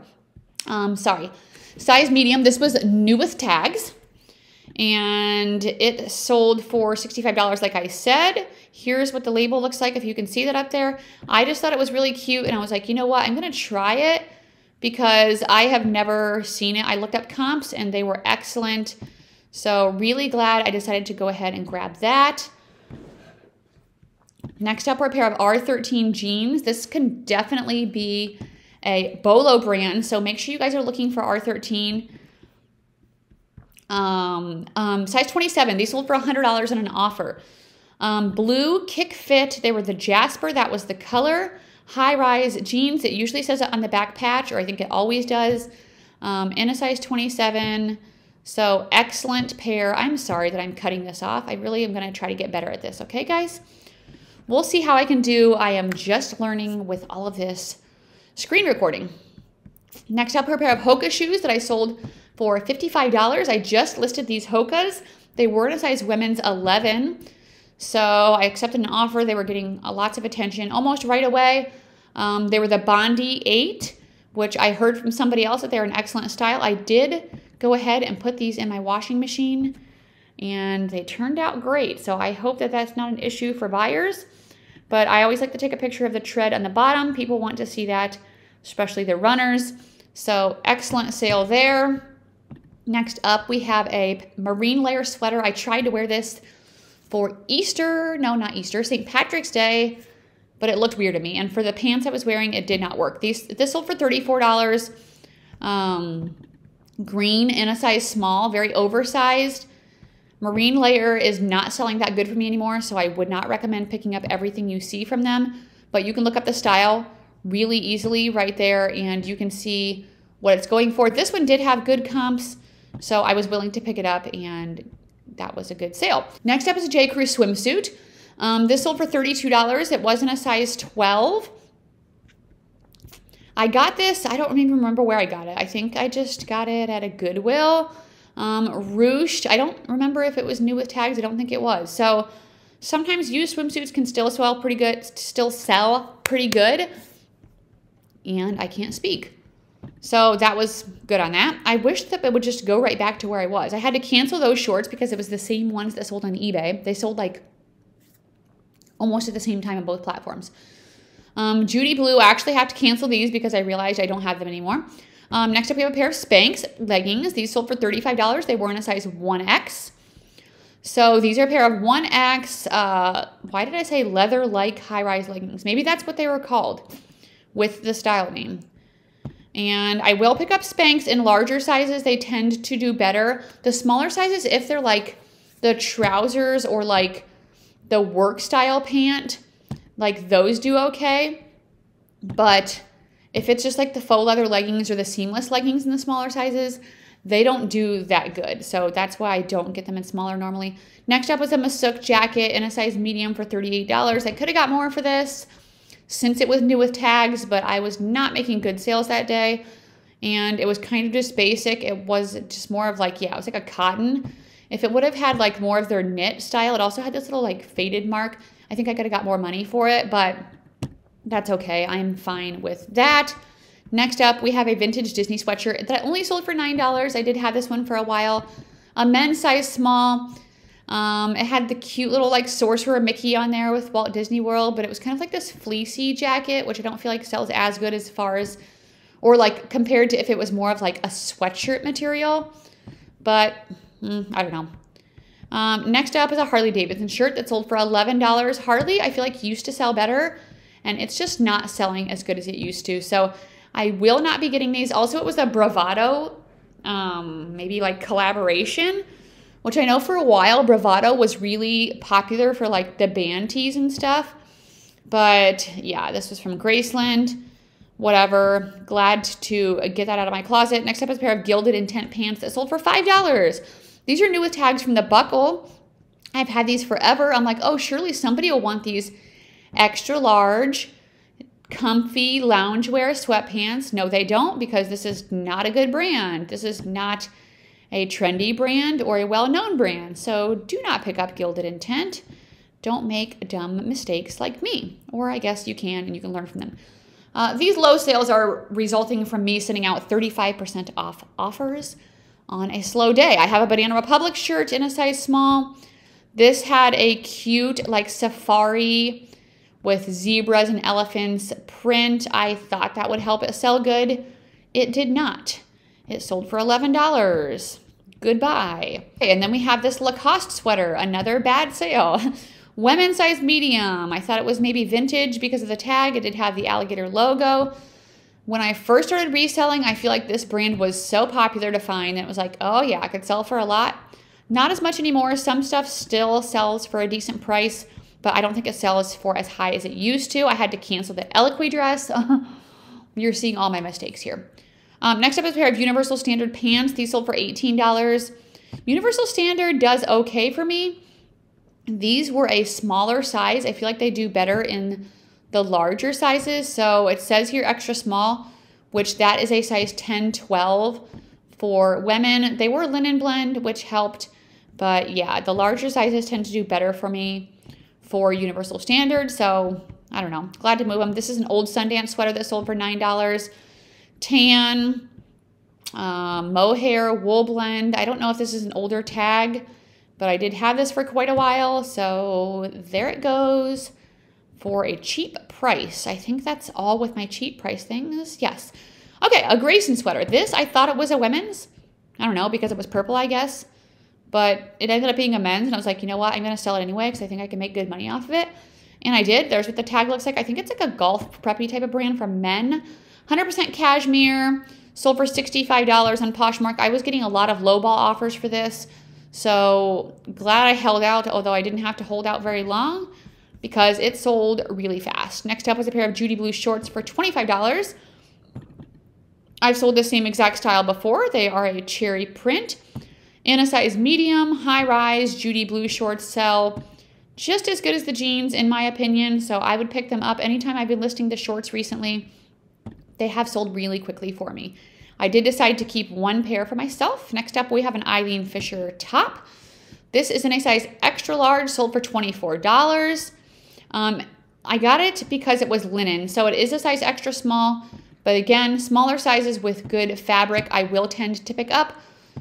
Um, sorry. Size medium. This was new with tags. And it sold for $65, like I said. Here's what the label looks like, if you can see that up there. I just thought it was really cute, and I was like, you know what? I'm going to try it because I have never seen it. I looked up comps, and they were excellent. So really glad I decided to go ahead and grab that. Next up are a pair of R13 jeans. This can definitely be a Bolo brand, so make sure you guys are looking for R13. Um, um, size 27. These sold for $100 on an offer. Um, blue Kick Fit. They were the Jasper. That was the color. High rise jeans. It usually says it on the back patch, or I think it always does. Um, in a size 27. So excellent pair. I'm sorry that I'm cutting this off. I really am going to try to get better at this. Okay, guys? We'll see how I can do. I am just learning with all of this screen recording. Next up a pair of Hoka shoes that I sold for $55. I just listed these Hokas. They were in a size women's 11. So I accepted an offer. They were getting lots of attention almost right away. Um, they were the Bondi 8, which I heard from somebody else that they're an excellent style. I did go ahead and put these in my washing machine and they turned out great. So I hope that that's not an issue for buyers. But I always like to take a picture of the tread on the bottom. People want to see that, especially the runners. So excellent sale there. Next up, we have a marine layer sweater. I tried to wear this for Easter. No, not Easter. St. Patrick's Day. But it looked weird to me. And for the pants I was wearing, it did not work. These This sold for $34. Um, green in a size small, very oversized. Marine Layer is not selling that good for me anymore, so I would not recommend picking up everything you see from them. But you can look up the style really easily right there, and you can see what it's going for. This one did have good comps, so I was willing to pick it up, and that was a good sale. Next up is a J. Crew swimsuit. Um, this sold for $32. It wasn't a size 12. I got this, I don't even remember where I got it. I think I just got it at a Goodwill. Um, ruched, I don't remember if it was new with tags. I don't think it was. So sometimes used swimsuits can still sell pretty good, still sell pretty good. And I can't speak. So that was good on that. I wish that it would just go right back to where I was. I had to cancel those shorts because it was the same ones that sold on eBay. They sold like almost at the same time on both platforms. Um, Judy Blue, I actually have to cancel these because I realized I don't have them anymore. Um, next up, we have a pair of Spanx leggings. These sold for $35. They were in a size 1X. So these are a pair of 1X, uh, why did I say leather-like high-rise leggings? Maybe that's what they were called with the style name. And I will pick up Spanx in larger sizes. They tend to do better. The smaller sizes, if they're like the trousers or like the work style pant, like those do okay. But if it's just like the faux leather leggings or the seamless leggings in the smaller sizes, they don't do that good. So that's why I don't get them in smaller normally. Next up was a Misook jacket in a size medium for $38. I could have got more for this since it was new with tags, but I was not making good sales that day. And it was kind of just basic. It was just more of like, yeah, it was like a cotton. If it would have had like more of their knit style, it also had this little like faded mark. I think I could have got more money for it, but that's okay. I'm fine with that. Next up, we have a vintage Disney sweatshirt that I only sold for $9. I did have this one for a while. A men's size small. Um, it had the cute little like sorcerer Mickey on there with Walt Disney World, but it was kind of like this fleecy jacket, which I don't feel like sells as good as far as, or like compared to if it was more of like a sweatshirt material. But mm, I don't know. Um, next up is a Harley Davidson shirt that sold for $11. Harley, I feel like used to sell better, and it's just not selling as good as it used to. So I will not be getting these. Also, it was a Bravado, um, maybe like collaboration, which I know for a while Bravado was really popular for like the band tees and stuff. But yeah, this was from Graceland. Whatever. Glad to get that out of my closet. Next up is a pair of Gilded Intent pants that sold for $5. These are new with tags from the Buckle. I've had these forever. I'm like, oh, surely somebody will want these extra large comfy loungewear sweatpants. No, they don't because this is not a good brand. This is not a trendy brand or a well known brand. So do not pick up Gilded Intent. Don't make dumb mistakes like me. Or I guess you can and you can learn from them. Uh, these low sales are resulting from me sending out 35% off offers on a slow day. I have a Banana Republic shirt in a size small. This had a cute, like safari with zebras and elephants print. I thought that would help it sell good. It did not. It sold for $11. Goodbye. Okay, and then we have this Lacoste sweater, another bad sale. Women's size medium. I thought it was maybe vintage because of the tag. It did have the alligator logo. When I first started reselling, I feel like this brand was so popular to find that it was like, oh yeah, I could sell for a lot. Not as much anymore. Some stuff still sells for a decent price but I don't think it sells for as high as it used to. I had to cancel the Eloquii dress. You're seeing all my mistakes here. Um, next up is a pair of Universal Standard pants. These sold for $18. Universal Standard does okay for me. These were a smaller size. I feel like they do better in the larger sizes. So it says here extra small, which that is a size 10, 12 for women. They were linen blend, which helped. But yeah, the larger sizes tend to do better for me for Universal Standard. So I don't know. Glad to move them. This is an old Sundance sweater that sold for $9. Tan, um, mohair, wool blend. I don't know if this is an older tag, but I did have this for quite a while. So there it goes for a cheap price. I think that's all with my cheap price things. Yes. Okay, a Greyson sweater. This, I thought it was a women's. I don't know, because it was purple, I guess. But it ended up being a men's, and I was like, you know what? I'm going to sell it anyway because I think I can make good money off of it. And I did. There's what the tag looks like. I think it's like a golf preppy type of brand for men. 100% cashmere, sold for $65 on Poshmark. I was getting a lot of lowball offers for this. So glad I held out, although I didn't have to hold out very long because it sold really fast. Next up was a pair of Judy Blue shorts for $25. I've sold the same exact style before. They are a cherry print In a size medium, high rise, Judy blue shorts sell just as good as the jeans, in my opinion. So I would pick them up anytime I've been listing the shorts recently. They have sold really quickly for me. I did decide to keep one pair for myself. Next up, we have an Eileen Fisher top. This is in a size extra large, sold for $24. Um, I got it because it was linen, so it is a size extra small. But again, smaller sizes with good fabric, I will tend to pick up.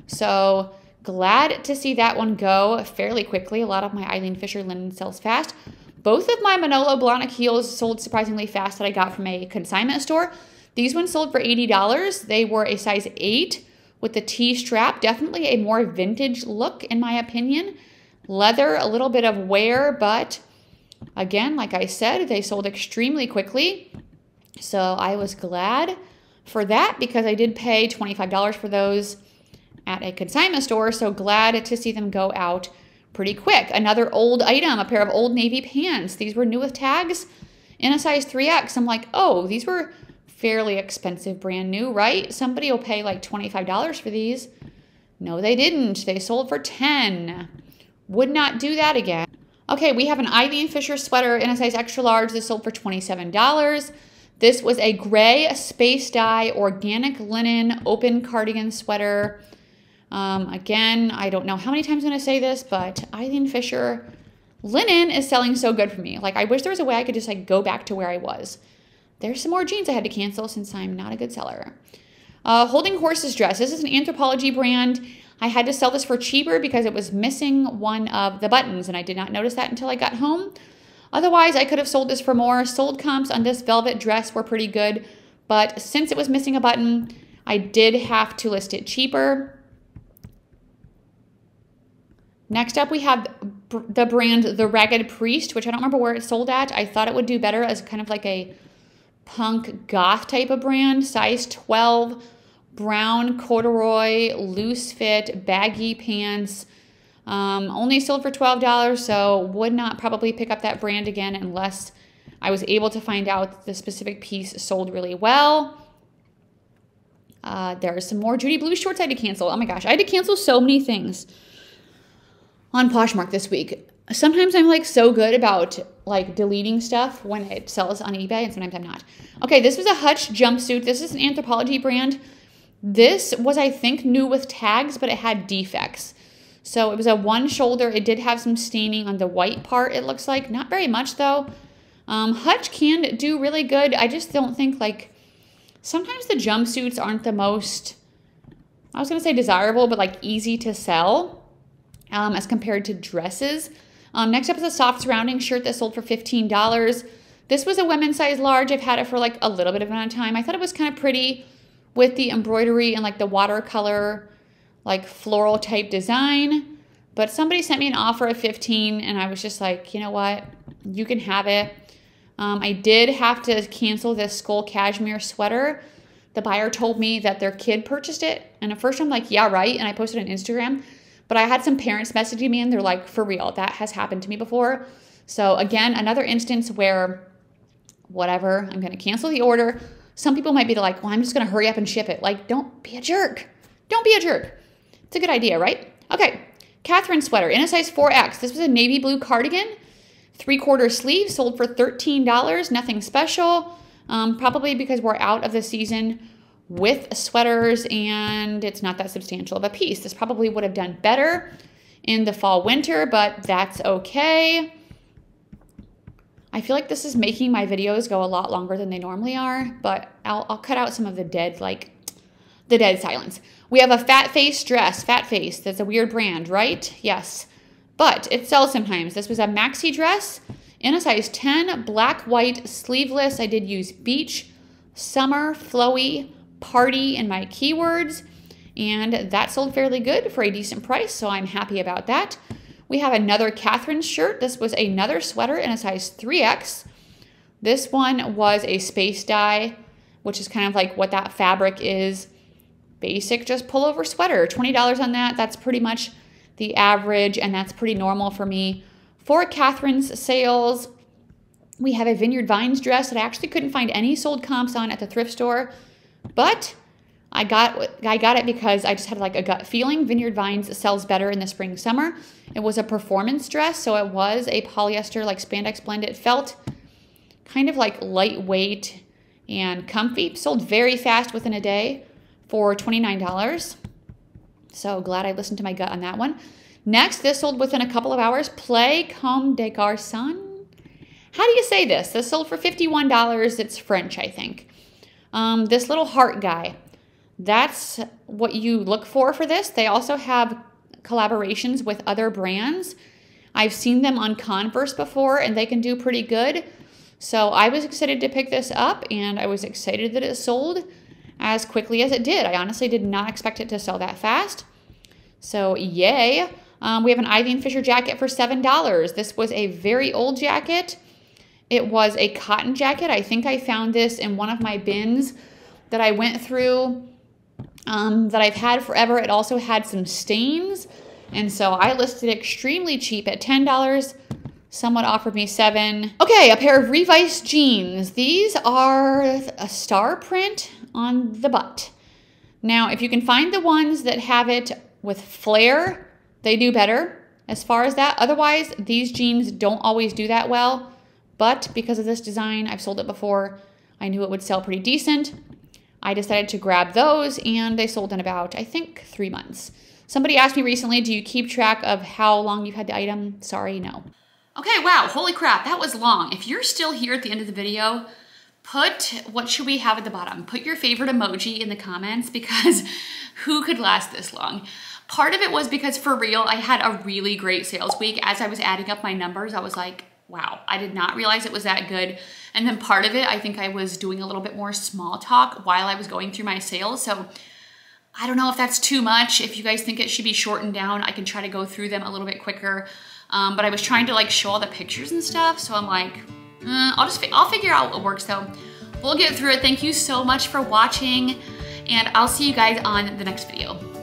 So glad to see that one go fairly quickly. A lot of my Eileen Fisher linen sells fast. Both of my Manolo Blahnik heels sold surprisingly fast that I got from a consignment store. These ones sold for $80. They were a size 8 with the T strap. Definitely a more vintage look, in my opinion. Leather, a little bit of wear, but again, like I said, they sold extremely quickly. So I was glad for that because I did pay $25 for those at a consignment store. So glad to see them go out pretty quick. Another old item, a pair of old navy pants. These were new with tags in a size 3X. I'm like, oh, these were fairly expensive, brand new, right? Somebody will pay like $25 for these. No, they didn't. They sold for 10. Would not do that again. Okay, we have an Eileen Fisher sweater in a size extra large. This sold for $27. This was a gray space dye organic linen open cardigan sweater. Um, again, I don't know how many times I'm going to say this, but Eileen Fisher linen is selling so good for me. Like, I wish there was a way I could just like go back to where I was. There's some more jeans I had to cancel since I'm not a good seller. Uh, Holding Horses dress. This is an Anthropologie brand. I had to sell this for cheaper because it was missing one of the buttons, and I did not notice that until I got home. Otherwise, I could have sold this for more. Sold comps on this velvet dress were pretty good, but since it was missing a button, I did have to list it cheaper. Next up, we have the brand The Ragged Priest, which I don't remember where it sold at. I thought it would do better as kind of like a punk goth type of brand, size 12, brown corduroy, loose fit, baggy pants. Um, only sold for $12, so would not probably pick up that brand again unless I was able to find out the specific piece sold really well. Uh, there are some more Judy Blue shorts I had to cancel. Oh my gosh, I had to cancel so many things on Poshmark this week sometimes I'm like so good about like deleting stuff when it sells on eBay, and sometimes I'm not. Okay, this was a Hutch jumpsuit. This is an Anthropologie brand. This was, I think, new with tags, but it had defects. So it was a one shoulder. It did have some staining on the white part, it looks like. Not very much, though. Um, Hutch can do really good. I just don't think, like, sometimes the jumpsuits aren't the most, I was going to say desirable, but like easy to sell um, as compared to dresses. Um, next up is a soft surrounding shirt that sold for $15. This was a women's size large. I've had it for like a little bit of amount of time. I thought it was kind of pretty with the embroidery and like the watercolor, like floral type design. But somebody sent me an offer of 15 and I was just like, you know what? You can have it. Um, I did have to cancel this skull cashmere sweater. The buyer told me that their kid purchased it. And at first I'm like, yeah, right. And I posted on Instagram. But I had some parents messaging me and they're like, for real, that has happened to me before. So again, another instance where whatever, I'm going to cancel the order. Some people might be like, well, I'm just going to hurry up and ship it. Like, don't be a jerk. Don't be a jerk. It's a good idea, right? Okay, Catherine sweater in a size 4X. This was a navy blue cardigan, three quarter sleeve, sold for $13. Nothing special. Um, probably because we're out of the season with sweaters and it's not that substantial of a piece. This probably would have done better in the fall winter, but that's okay. I feel like this is making my videos go a lot longer than they normally are, but I'll, I'll cut out some of the dead, like the dead silence. We have a fat face dress, fat face. That's a weird brand, right? Yes, but it sells sometimes. This was a maxi dress in a size 10, black, white, sleeveless. I did use beach, summer, flowy, party in my keywords, and that sold fairly good for a decent price, so I'm happy about that. We have another Catherine shirt. This was another sweater in a size 3X. This one was a space dye, which is kind of like what that fabric is. Basic just pullover sweater. $20 on that. That's pretty much the average, and that's pretty normal for me. For Catherine's sales, we have a Vineyard Vines dress that I actually couldn't find any sold comps on at the thrift store. But I got I got it because I just had like a gut feeling. Vineyard Vines sells better in the spring summer. It was a performance dress, so it was a polyester like spandex blend. It felt kind of like lightweight and comfy. Sold very fast within a day for $29. So glad I listened to my gut on that one. Next, this sold within a couple of hours. Play Comme des Garçons. How do you say this? This sold for $51. It's French, I think. Um, this little heart guy. That's what you look for for this. They also have collaborations with other brands. I've seen them on Converse before and they can do pretty good. So I was excited to pick this up and I was excited that it sold as quickly as it did. I honestly did not expect it to sell that fast. So yay. Um, we have an Eileen Fisher jacket for $7. This was a very old jacket. It was a cotton jacket. I think I found this in one of my bins that I went through um, that I've had forever. It also had some stains. And so I listed extremely cheap at $10. Someone offered me seven. Okay, a pair of Revice jeans. These are a star print on the butt. Now, if you can find the ones that have it with flare, they do better as far as that. Otherwise, these jeans don't always do that well. But because of this design, I've sold it before. I knew it would sell pretty decent. I decided to grab those and they sold in about, I think, three months. Somebody asked me recently, do you keep track of how long you've had the item? Sorry, no. Okay, wow, holy crap, that was long. If you're still here at the end of the video, put what should we have at the bottom? Put your favorite emoji in the comments because who could last this long? Part of it was because for real, I had a really great sales week. As I was adding up my numbers, I was like, wow, I did not realize it was that good. And then part of it, I think I was doing a little bit more small talk while I was going through my sales. So I don't know if that's too much. If you guys think it should be shortened down, I can try to go through them a little bit quicker. Um, but I was trying to like show all the pictures and stuff. So I'm like, uh, I'll just, I'll figure out what works though. We'll get through it. Thank you so much for watching and I'll see you guys on the next video.